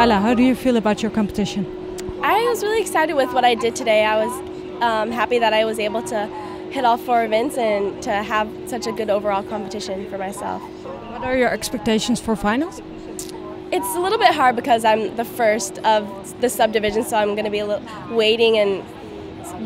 Kala, how do you feel about your competition? I was really excited with what I did today. I was um, happy that I was able to hit all four events and to have such a good overall competition for myself. What are your expectations for finals? It's a little bit hard because I'm the first of the subdivision, so I'm going to be a little waiting and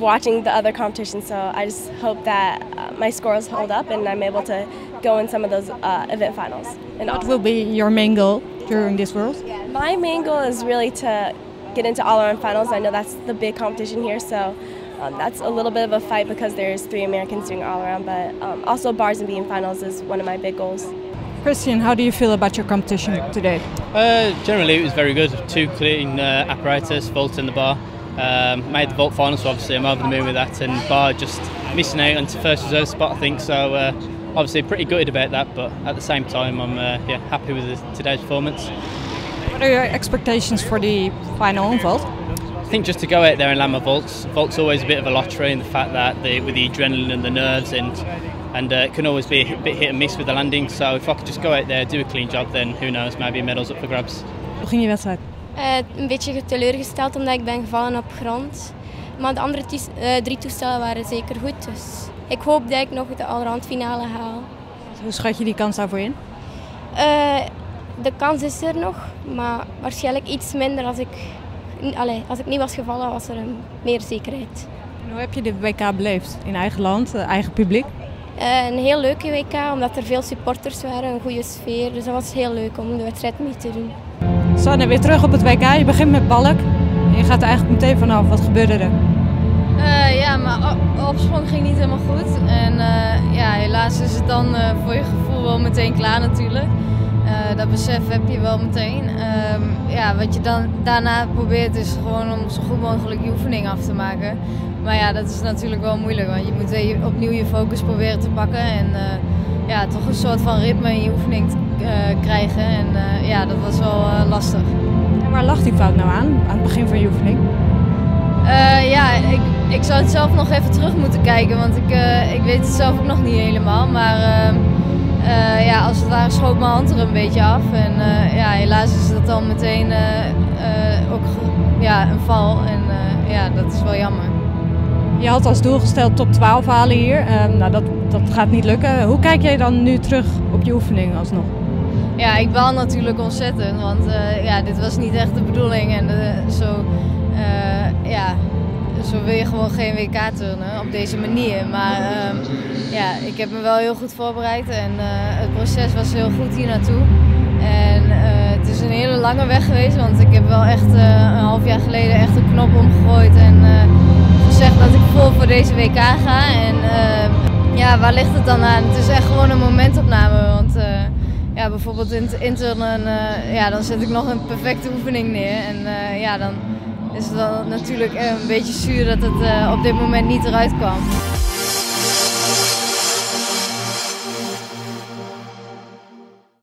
watching the other competitions. So I just hope that uh, my scores hold up and I'm able to go in some of those uh, event finals. And What will be your main goal during this World? My main goal is really to get into all around finals. I know that's the big competition here, so um, that's a little bit of a fight because there's three Americans doing all around. But um, also bars and beam finals is one of my big goals. Christian, how do you feel about your competition today? Uh, generally, it was very good. Two clean uh, apparatus, vault in the bar. Um, made the vault final, so obviously I'm over the moon with that. And bar just missing out on first reserve spot, I think. So uh, obviously pretty gutted about that, but at the same time, I'm uh, yeah happy with the, today's performance. What are your expectations for the final vault? I think just to go out there and land my vaults. Vault's always a bit of a lottery in the fact that the, with the adrenaline and the nerves and and uh, it can always be a bit hit and miss with the landing. So if I could just go out there, do a clean job, then who knows, maybe a medal's up for grabs. Hoe ging je wedstrijd? Eh, een beetje teleurgesteld omdat ik ben gevallen op grond. Maar de andere eh, drie toestellen waren zeker goed. Dus ik hoop dat ik nog de allround finale haal. Hoe schat je die kans daarvoor in? De kans is er nog, maar waarschijnlijk iets minder als ik, allee, als ik niet was gevallen, was er een meer zekerheid. En hoe heb je dit WK beleefd? In eigen land, eh, eigen publiek? Eh, een heel leuke WK, omdat er veel supporters waren, een goede sfeer. Dus dat was heel leuk om de wedstrijd mee te doen. Sanne, weer terug op het WK. Je begint met balk. En je gaat er eigenlijk meteen vanaf. Wat gebeurde er? Eh, ja, maar op- opsprong ging niet helemaal goed. En eh, ja, helaas is het dan eh, voor je gevoel wel meteen klaar natuurlijk. Eh, dat besef heb je wel meteen. Ehm, ja, wat je dan daarna probeert is gewoon om zo goed mogelijk je oefening af te maken. Maar ja, dat is natuurlijk wel moeilijk, want je moet weer opnieuw je focus proberen te pakken. En eh, ja, toch een soort van ritme in je oefening eh, krijgen. En ja, dat was wel lastig. En waar lag die fout nou aan? Aan het begin van je oefening? Ja, ik, ik zou het zelf nog even terug moeten kijken, want ik, ik weet het zelf ook nog niet helemaal. Maar eh, ja, als het ware schoot mijn hand er een beetje af. En eh, ja, helaas is dat dan meteen eh, ook ja, een val. En ja, dat is wel jammer. Je had als doel gesteld top 12 halen hier. Ehm, nou, dat, dat gaat niet lukken. Hoe kijk jij dan nu terug op je oefening alsnog? Ja, ik baal natuurlijk ontzettend, want ja, dit was niet echt de bedoeling. En zo, ja, zo wil je gewoon geen WK turnen op deze manier. Maar ehm, ik heb me wel heel goed voorbereid en eh, het proces was heel goed hier naartoe. En eh, het is een hele lange weg geweest, want ik heb wel echt eh, een half jaar geleden echt een knop omgegooid en gezegd dat ik vol voor deze WK ga. En ja, waar ligt het dan aan? Het is echt gewoon een momentopname, want... ja, bijvoorbeeld in het internen, eh, ja, dan zet ik nog een perfecte oefening neer. En ja, dan is het wel natuurlijk een beetje zuur dat het op dit moment niet eruit kwam.